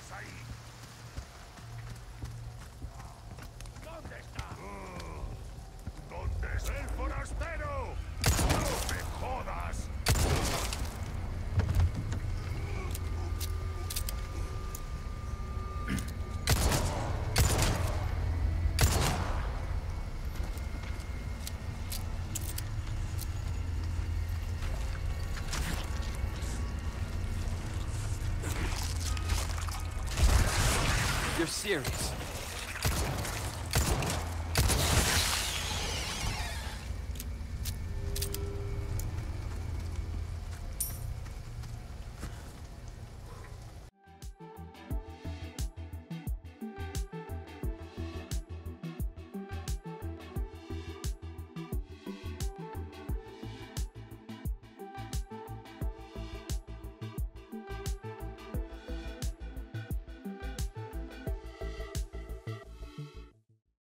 Faça! You're serious.